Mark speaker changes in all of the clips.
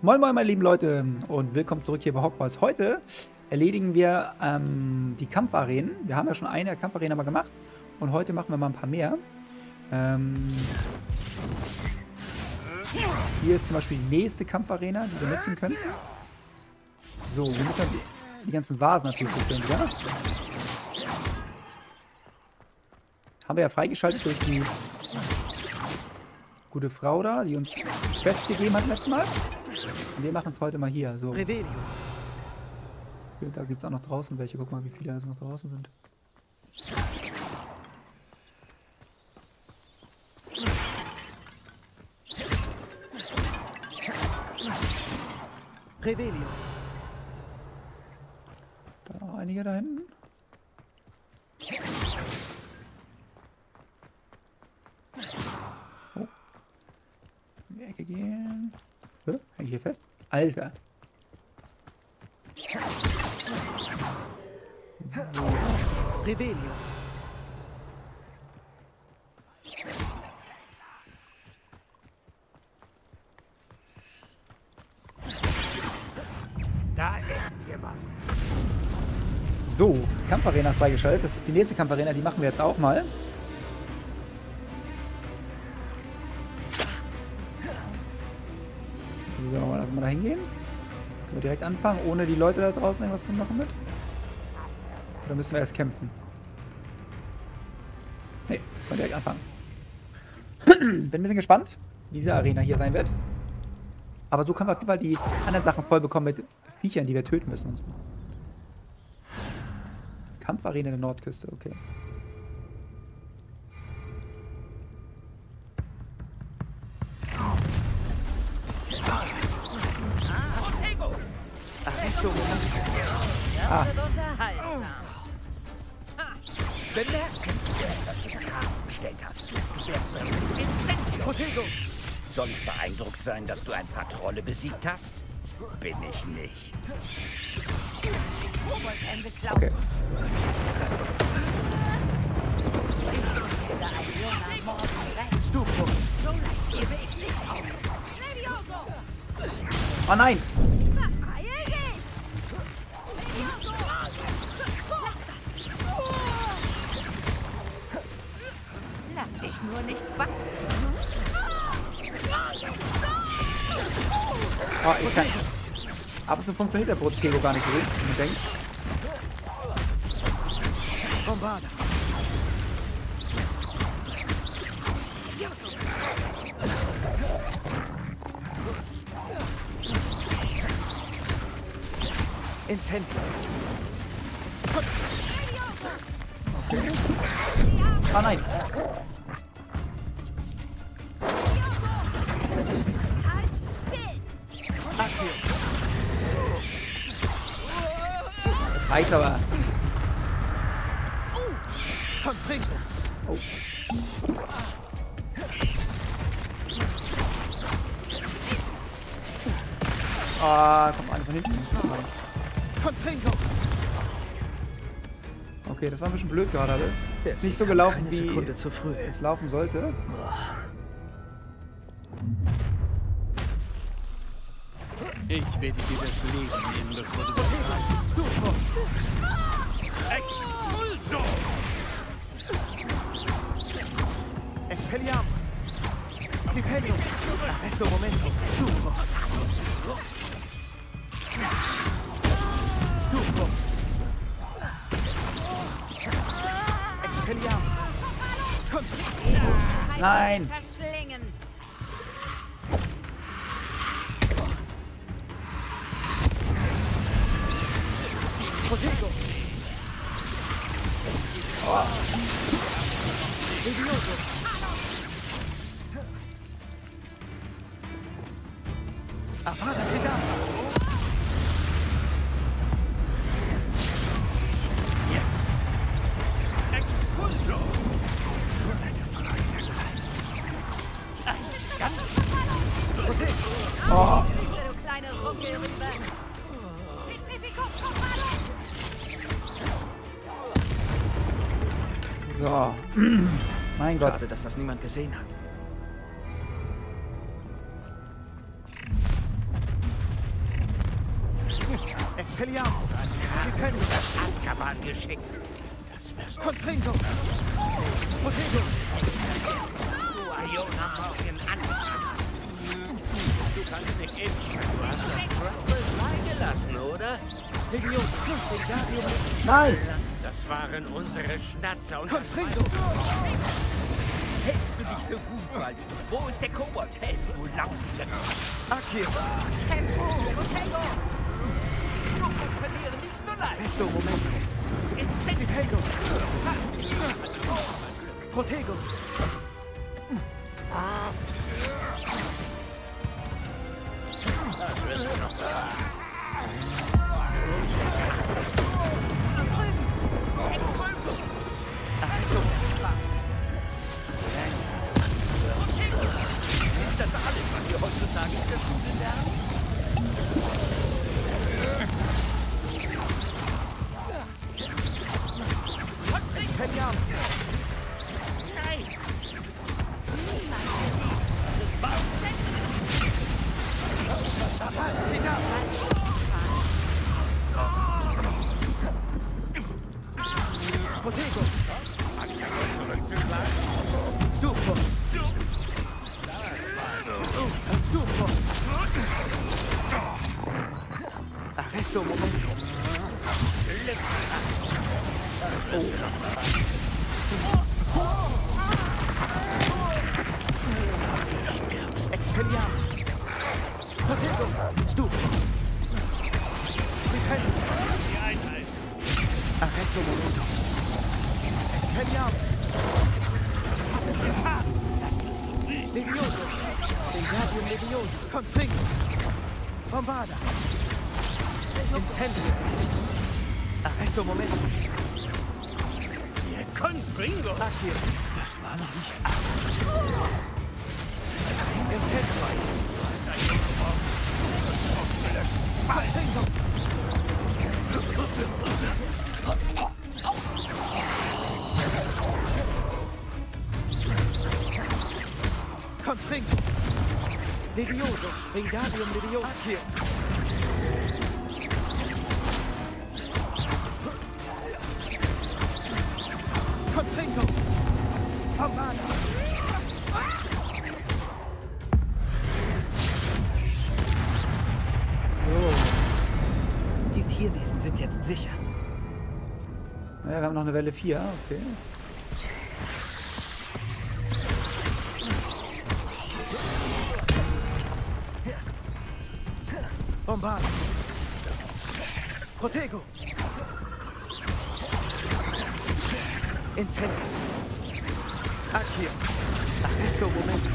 Speaker 1: Moin moin meine lieben Leute und willkommen zurück hier bei Hogwarts. Heute erledigen wir ähm, die Kampfarenen. Wir haben ja schon eine Kampfarena mal gemacht und heute machen wir mal ein paar mehr. Ähm, hier ist zum Beispiel die nächste Kampfarena, die wir nutzen können. So, wir müssen die, die ganzen Vasen natürlich zerstören, ja? Haben wir ja freigeschaltet durch die gute Frau da, die uns Quest gegeben hat letztes Mal. Und wir machen es heute mal hier. So.
Speaker 2: Revelio.
Speaker 1: Da gibt es auch noch draußen welche. Guck mal, wie viele noch draußen sind.
Speaker 2: Revelio.
Speaker 1: Da noch einige da hinten. Oh. In die Ecke gehen. Hä? Häng ich hier fest? Alter.
Speaker 2: Revelio.
Speaker 3: Da ist jemand.
Speaker 1: So, Kampfarena freigeschaltet. Das ist die nächste Kampfarena, die machen wir jetzt auch mal. Mal hingehen. Können wir direkt anfangen, ohne die Leute da draußen irgendwas zu machen mit? Oder müssen wir erst kämpfen? Ne, können wir direkt anfangen. Bin ein bisschen gespannt, wie diese Arena hier sein wird. Aber so können wir auf jeden Fall die anderen Sachen voll bekommen mit Viechern, die wir töten müssen. Kampfarena der Nordküste, okay.
Speaker 3: Bemerkenswert, dass du die Karten gestellt hast.
Speaker 2: Protego.
Speaker 3: Soll ich beeindruckt sein, dass du ein paar Trolle besiegt hast? Bin ich nicht.
Speaker 1: okay. Oh nein! Funktioniert der Protego gar nicht so richtig, wie man denkt.
Speaker 2: Bombarda. Incendio.
Speaker 1: Oh nein! Reicht aber.
Speaker 2: Confringo.
Speaker 1: Ah, kommt einer von hinten. Okay, das war ein bisschen blöd gerade alles.
Speaker 2: Der
Speaker 1: Ist nicht so gelaufen, wie
Speaker 2: Sekunde zu früh.
Speaker 1: es laufen sollte.
Speaker 4: Ich werde dir das Leben nehmen, bevor du das
Speaker 2: Stufo.
Speaker 4: Expulso!
Speaker 2: Expelliarmus. Stipendium. Arresto momento. Stufo. Stufo.
Speaker 1: Nein! So. Mein Gott.
Speaker 2: Schade, dass das niemand gesehen hat. Expelliarmus.
Speaker 3: Azkaban geschickt. Das wirst
Speaker 2: Confringo. Protego.
Speaker 3: du, Iona Morgan, an. Du kannst nicht impfen. Du hast das Crumble freigelassen, oder?
Speaker 2: Levioso. Wingardium.
Speaker 1: Nein!
Speaker 3: Das waren unsere Schnatzer und
Speaker 2: Confringo.
Speaker 3: hältst du dich für gut, Wald? Wo ist der Kobold? Helf, du Lausige.
Speaker 2: Accio.
Speaker 3: Tempo, Protego! Verliere nicht so leicht.
Speaker 2: Resto Momento. Flipendo. Protego. Arresto.
Speaker 3: Ist das alles, was wir heutzutage in der Schule lernen?
Speaker 2: Expelliarmus. Levioso. Wingardium Levioso. Confringo. Bombarda. Incendio. Arresto momento.
Speaker 3: Confringo!
Speaker 2: Accio.
Speaker 4: Das war noch nicht
Speaker 2: Incendio. Confringo. Confringo. Levioso. Wingardium Levioso. Accio. Confringo. Bombarda. Die Tierwesen sind jetzt sicher.
Speaker 1: Naja, wir haben noch eine Welle 4, okay.
Speaker 2: Bombarda. Protego. Incendio. Accio. Arresto momento.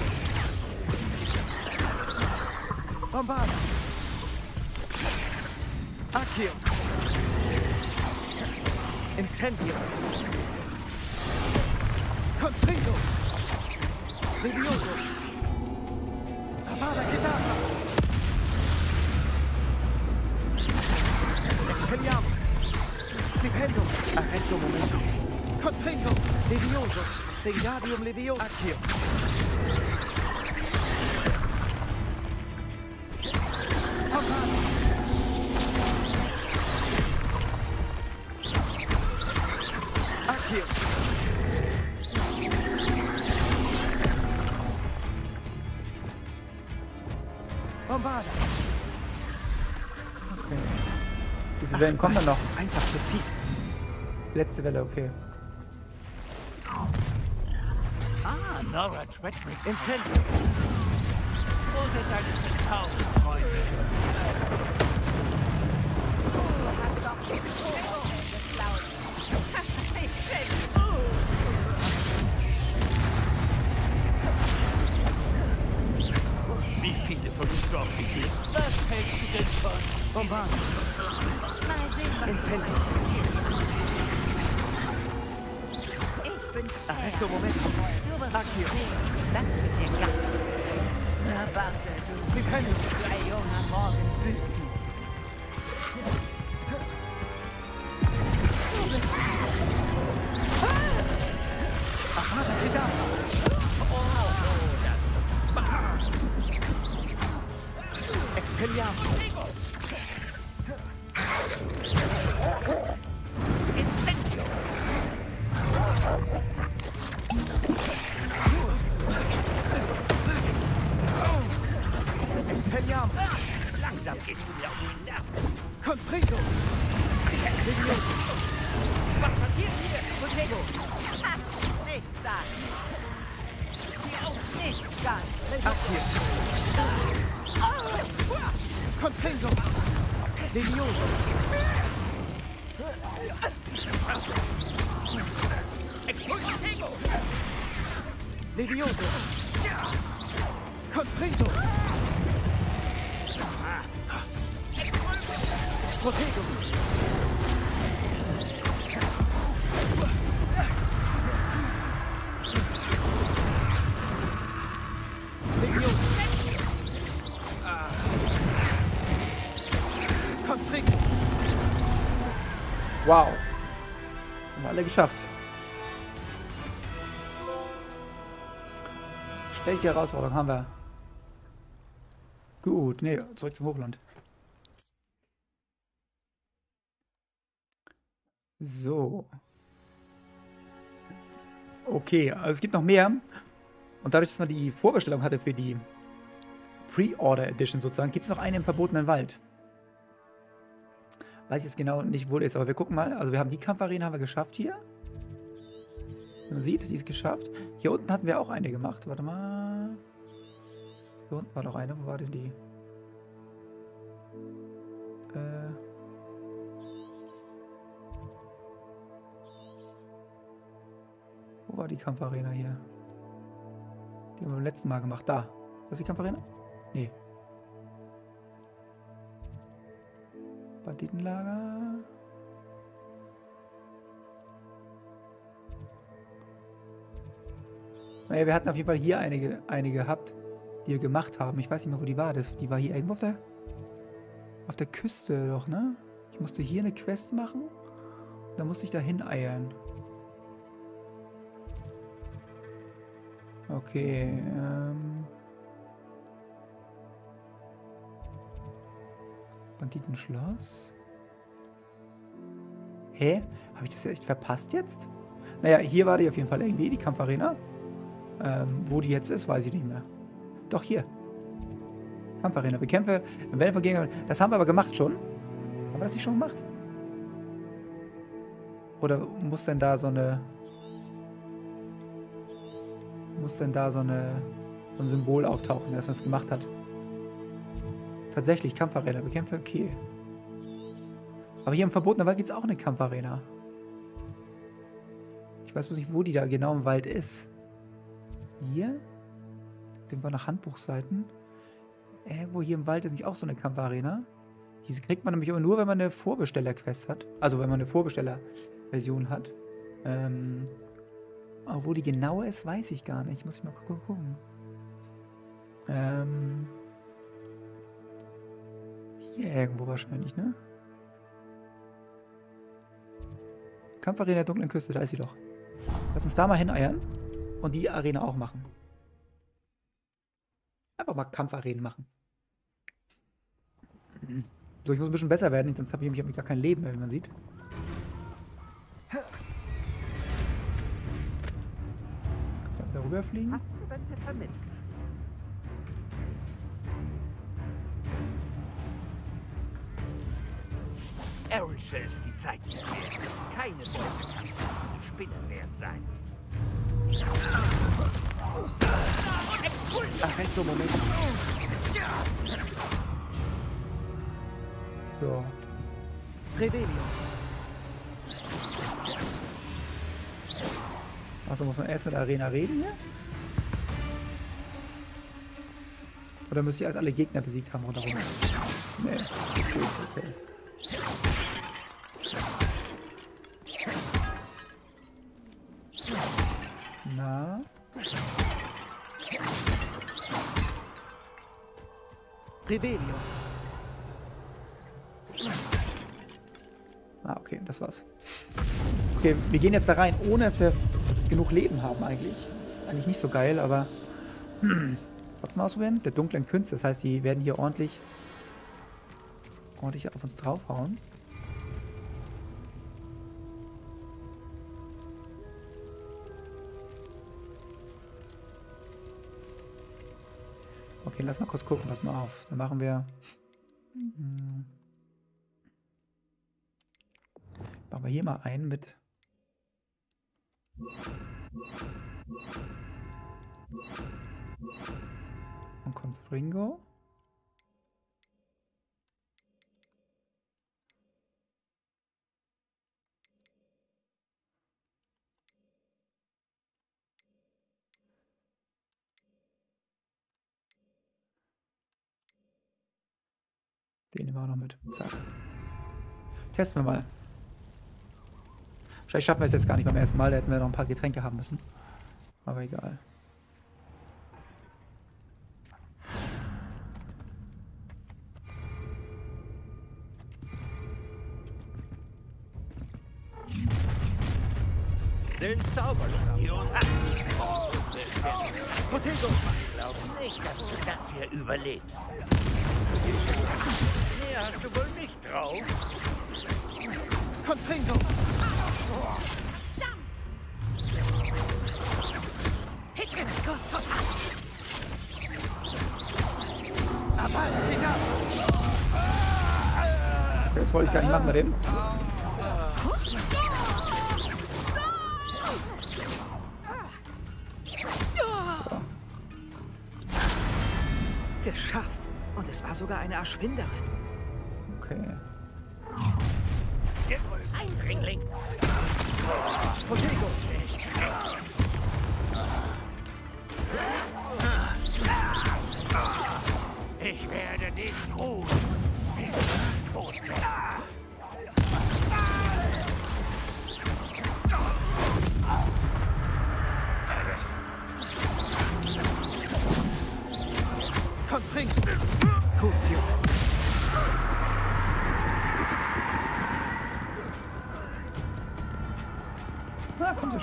Speaker 2: Bombarda. Accio. Incendio. Confringo. Levioso. Avada Kedavra. Levioso. Wingardium Levioso. Accio. Accio. Bombarda.
Speaker 1: okay. Wie viele Wellen kommen dann noch?
Speaker 2: Einfach zu viel.
Speaker 1: Letzte Welle, okay.
Speaker 4: Nora Treadwitz.
Speaker 2: Incendio.
Speaker 4: Wo sind deine Zentauri-Freunde?
Speaker 5: Du hast doch den Kobold geklaut. Ich bin
Speaker 4: Wie viele von uns du aufgesehen? Was hältst du denn von?
Speaker 2: Bombarda.
Speaker 5: mal sehen, was
Speaker 2: Incendio.
Speaker 5: ich bin fair.
Speaker 2: Arresto momento.
Speaker 5: Sehen, was mit dir klappt. Na warte, du
Speaker 2: Flipendo.
Speaker 5: für Iona Morgan büßen.
Speaker 2: Avada Kedavra. Expelliarmus.
Speaker 1: Wow. Haben wir alle geschafft. Stellt die Herausforderung, haben wir. Gut, nee, zurück zum Hochland. So. Okay, also es gibt noch mehr. Und dadurch, dass man die Vorbestellung hatte für die Pre-Order Edition sozusagen, gibt es noch eine im verbotenen Wald. Weiß jetzt genau nicht, wo der ist, aber wir gucken mal. Also wir haben die Kampfarena haben wir geschafft hier. Man sieht, die ist geschafft. Hier unten hatten wir auch eine gemacht. Warte mal. Hier unten war noch eine. Wo war denn die? Äh. Wo war die Kampfarena hier? Die haben wir beim letzten Mal gemacht. Da. Ist das die Kampfarena? Nee. Banditenlager. Naja, wir hatten auf jeden Fall hier einige, eine gehabt, die wir gemacht haben. Ich weiß nicht mehr, wo die war. Das, die war hier irgendwo auf der, auf der Küste doch, ne? Ich musste hier eine Quest machen. Dann musste ich da hineiern. Okay, ähm... Banditenschloss. Hä? Habe ich das echt verpasst jetzt? Naja, hier war die auf jeden Fall irgendwie, die Kampfarena. Ähm, wo die jetzt ist, weiß ich nicht mehr. Doch, hier. Kampfarena. Bekämpfe Wellen von Gegnern. Das haben wir aber gemacht schon. Haben wir das nicht schon gemacht? Oder muss denn da so eine... Muss denn da so eine... So ein Symbol auftauchen, dass man es gemacht hat? Tatsächlich, Kampfarena. Bekämpfe, okay. Aber hier im verbotenen Wald gibt es auch eine Kampfarena. Ich weiß bloß nicht, wo die da genau im Wald ist. Hier? Jetzt sind wir nach Handbuchseiten. Äh, wo hier im Wald ist nämlich auch so eine Kampfarena. Diese kriegt man nämlich aber nur, wenn man eine Vorbesteller-Quest hat. Also wenn man eine Vorbesteller-Version hat. Ähm, aber wo die genau ist, weiß ich gar nicht. Muss ich mal gu- gucken. Ähm, hier irgendwo wahrscheinlich, ne? Kampfarena der dunklen Küste, da ist sie doch. Lass uns da mal hineiern und die Arena auch machen. Einfach mal Kampfarenen machen. So, ich muss ein bisschen besser werden, sonst habe ich nämlich gar kein Leben mehr, wie man sieht. Darüber fliegen.
Speaker 3: Erische ist die Zeit nicht. Keine Beute kann so viele Spinnen wert sein.
Speaker 2: Arresto momento.
Speaker 1: So.
Speaker 2: Revelio.
Speaker 1: Achso, muss man erst mit der Arena reden hier? Oder müsste ich erst alle Gegner besiegt haben rundherum? Nee. Okay.
Speaker 2: Revelio.
Speaker 1: Ah, okay, das war's. Okay, wir gehen jetzt da rein, ohne dass wir genug Leben haben eigentlich. Ist eigentlich nicht so geil, aber... Hm. Trotzdem ausprobieren. Der dunklen Künste, das heißt, die werden hier ordentlich... ordentlich auf uns draufhauen. Okay, lass mal kurz gucken, pass mal auf. Dann machen wir. Hm. Machen wir hier mal einen mit. Und Confringo. Den nehmen wir auch noch mit. Zack. Testen wir mal. Vielleicht schaffen wir es jetzt gar nicht beim ersten Mal. Da hätten wir noch ein paar Getränke haben müssen. Aber egal.
Speaker 3: Nicht, dass du das hier überlebst. Nee, hast du wohl nicht drauf.
Speaker 2: Confringo!
Speaker 5: Hitrimskos total.
Speaker 2: Abalstiger!
Speaker 1: Okay, jetzt wollte ich gar nicht machen bei dem.
Speaker 2: Erschwinderin.
Speaker 1: Okay.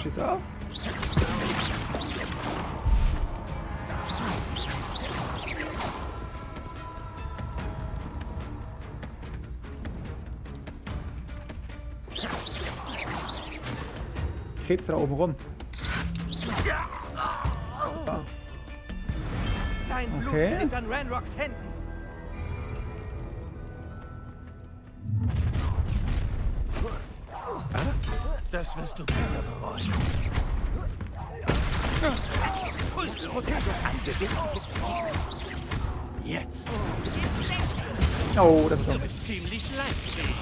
Speaker 1: Schießt auf. Krebs da oben rum.
Speaker 2: Dein Blut
Speaker 1: Okay.
Speaker 2: liegt an Ranrocks Händen.
Speaker 3: Das wirst du bitter bereuen. Jetzt.
Speaker 1: Oh, das ist doch.
Speaker 3: ziemlich leistfähig.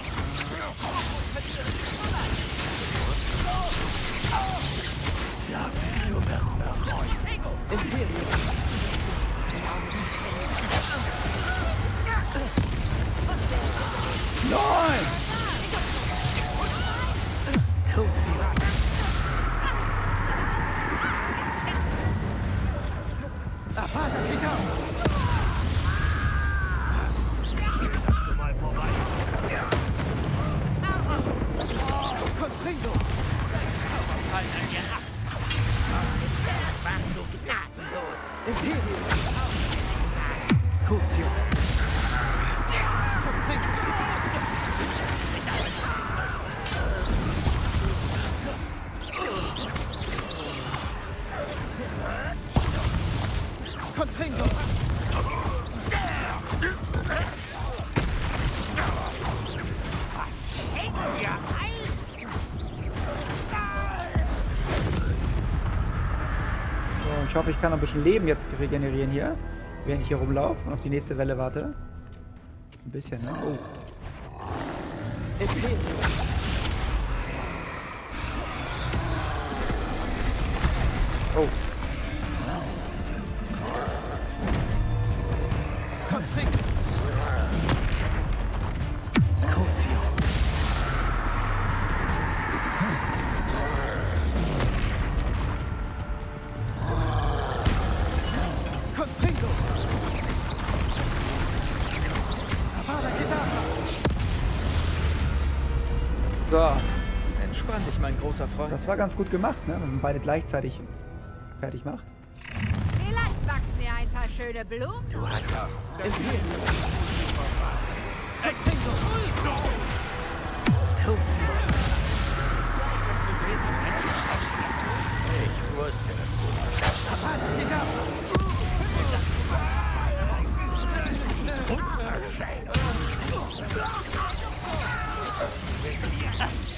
Speaker 3: Ja, du wirst bereuen.
Speaker 1: Nein! Hoffe, ich kann noch ein bisschen Leben jetzt regenerieren hier, während ich hier rumlaufe und auf die nächste Welle warte. Ein bisschen, ne? Oh.
Speaker 2: Imperium!
Speaker 1: Oh.
Speaker 2: entspann dich, mein großer Freund.
Speaker 1: Das war ganz gut gemacht, ne? Wenn man beide gleichzeitig fertig macht.
Speaker 5: Vielleicht wachsen ja ein paar schöne Blumen.
Speaker 3: Du hast auch. Ich wusste, dass du
Speaker 2: das
Speaker 1: Unverschämt!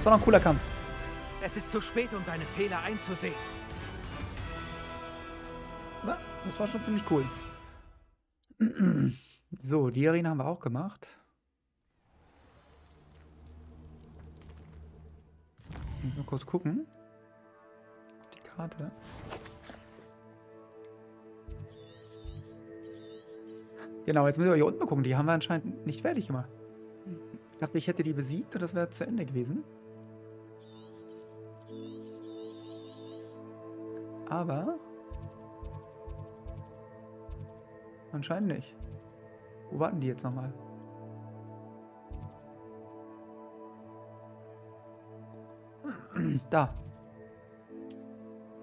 Speaker 1: Das war noch ein cooler Kampf.
Speaker 2: Es ist zu spät, um deine Fehler einzusehen.
Speaker 1: Das war schon ziemlich cool. So, die Arena haben wir auch gemacht. Jetzt mal kurz gucken. Die Karte. Genau, jetzt müssen wir hier unten gucken. Die haben wir anscheinend nicht fertig gemacht. Ich dachte, ich hätte die besiegt und das wäre zu Ende gewesen. Aber anscheinend nicht. Wo warten die jetzt nochmal? Da.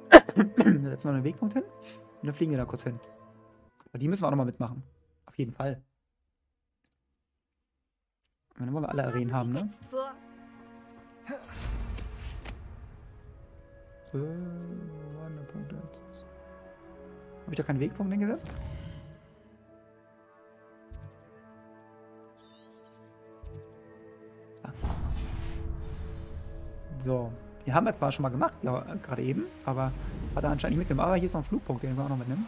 Speaker 1: da setzen wir einen Wegpunkt hin und dann fliegen wir da kurz hin. Aber die müssen wir auch nochmal mitmachen. Auf jeden Fall. Und Dann wollen wir alle Arenen haben, ne? Äh, Punkte jetzt? Habe ich da keinen Wegpunkt hingesetzt? Ah. So, die haben wir zwar schon mal gemacht, äh, gerade eben, aber hat er anscheinend nicht mitgenommen. Aber hier ist noch ein Flugpunkt, den wir auch noch mitnehmen.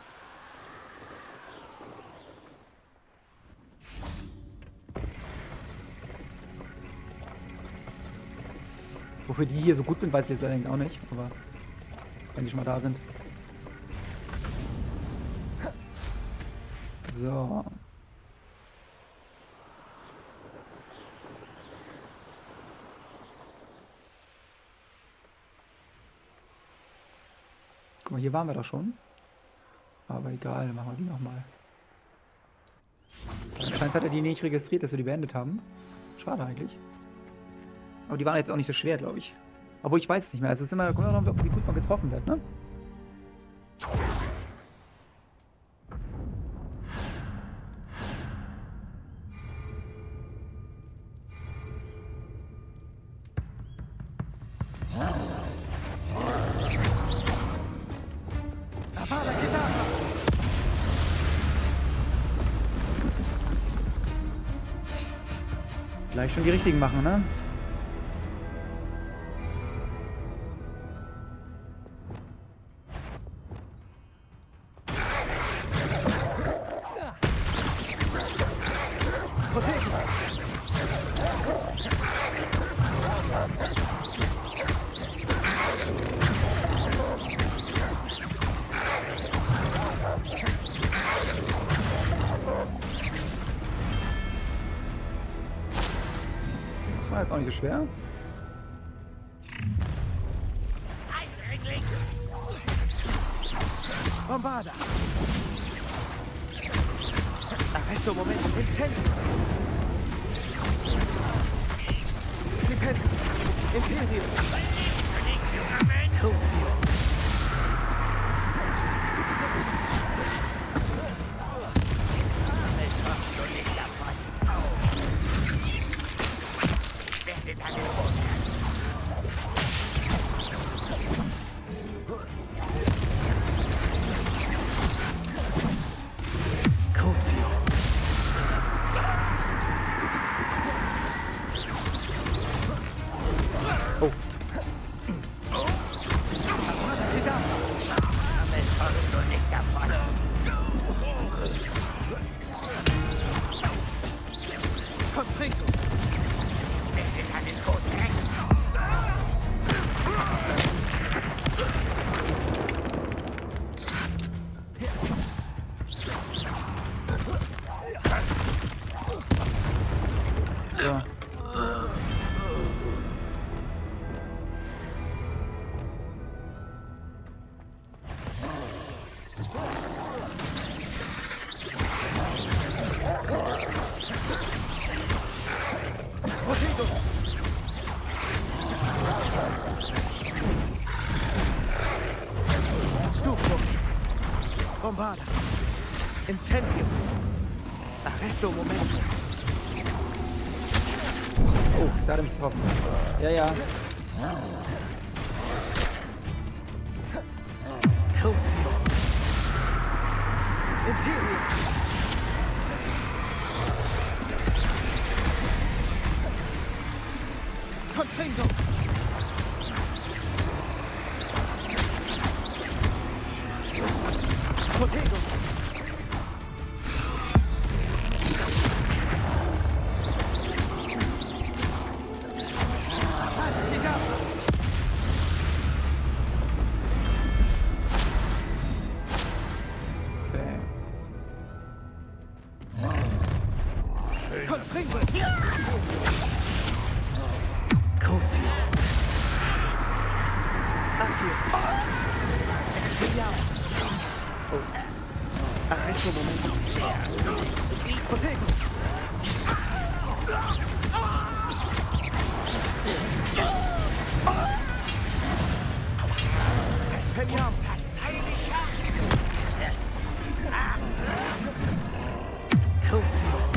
Speaker 1: Wofür die hier so gut sind, weiß ich jetzt allerdings auch nicht, aber wenn die schon mal da sind. So. Guck mal, hier waren wir doch schon. Aber egal, dann machen wir die nochmal. Anscheinend hat er die nicht registriert, dass wir die beendet haben. Schade eigentlich. Aber die waren jetzt auch nicht so schwer, glaube ich. Obwohl ich weiß es nicht mehr. Es ist immer, noch, wie gut man getroffen wird, ne? Gleich schon die richtigen machen, ne? Schwer.
Speaker 2: Arresto
Speaker 6: momento.
Speaker 1: Oh, da hat er mich getroffen. Ja, ja.
Speaker 6: Crucio. Imperium. Confringo. Momento. Protego. Vediamo. Crucio. Crucio.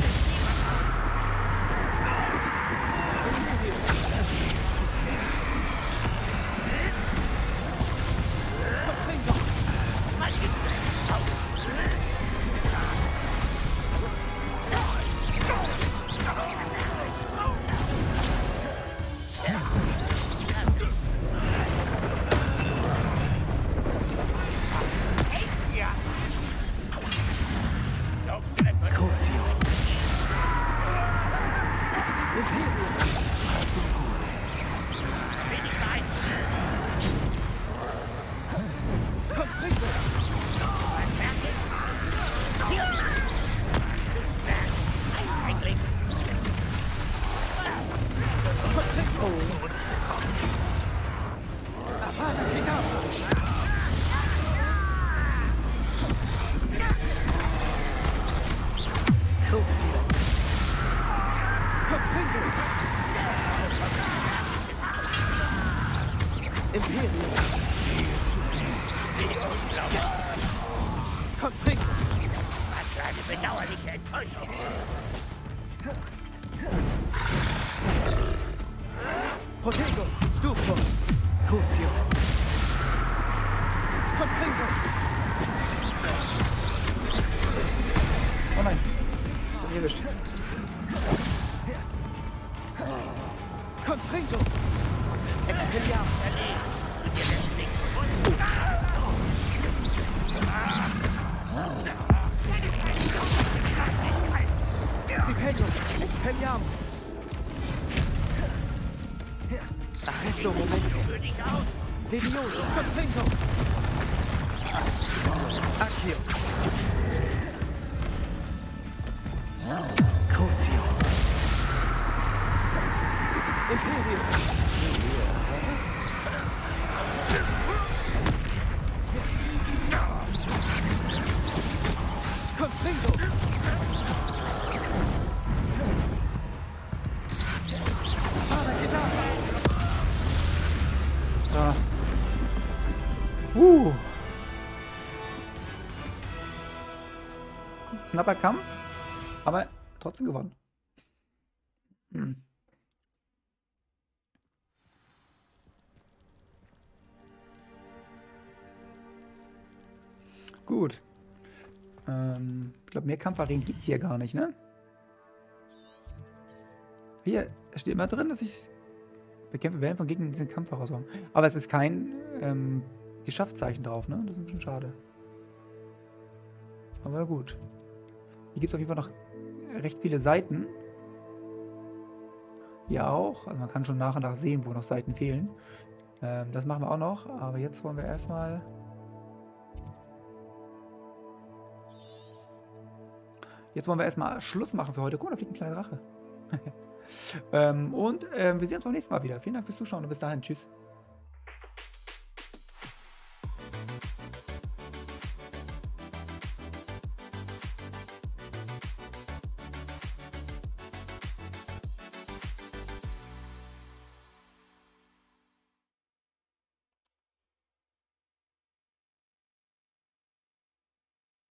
Speaker 6: Imperio. Expelliarmus. Arresto momento. Levioso. Confringo. Accio. Crucio. Imperium.
Speaker 1: Knapper Kampf, aber trotzdem gewonnen. Hm. Gut. Ähm, ich glaube, mehr Kampfarenen gibt es hier gar nicht, ne? Hier steht immer drin, dass ich bekämpfe Wellen von Gegnern in diesen Kampf heraushauen. Aber es ist kein ähm, Geschäftszeichen drauf, ne? Das ist ein bisschen schade. Aber gut. Hier gibt es auf jeden Fall noch recht viele Seiten. Hier auch. Also man kann schon nach und nach sehen, wo noch Seiten fehlen. Ähm, das machen wir auch noch. Aber jetzt wollen wir erstmal... Jetzt wollen wir erstmal Schluss machen für heute. Guck mal, da fliegt ein kleiner Drache. ähm, und ähm, wir sehen uns beim nächsten Mal wieder. Vielen Dank fürs Zuschauen und bis dahin. Tschüss.